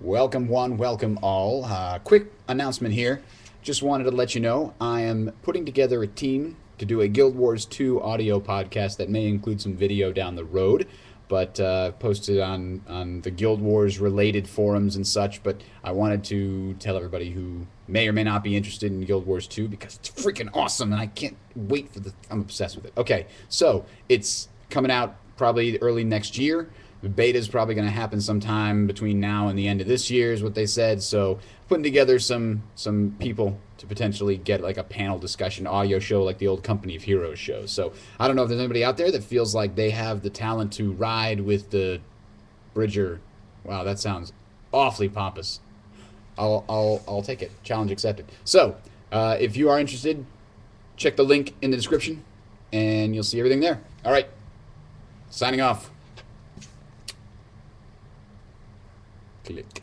Welcome, one, welcome all. Uh, quick announcement here. Just wanted to let you know I am putting together a team to do a Guild Wars 2 audio podcast that may include some video down the road, but uh, posted on, on the Guild Wars related forums and such. But I wanted to tell everybody who may or may not be interested in Guild Wars 2 because it's freaking awesome and I can't wait for the. I'm obsessed with it. Okay, so it's coming out probably early next year. The beta is probably going to happen sometime between now and the end of this year, is what they said. So putting together some some people to potentially get like a panel discussion audio show like the old Company of Heroes show. So I don't know if there's anybody out there that feels like they have the talent to ride with the Bridger. Wow, that sounds awfully pompous. I'll I'll I'll take it. Challenge accepted. So uh, if you are interested, check the link in the description, and you'll see everything there. All right, signing off. клетки.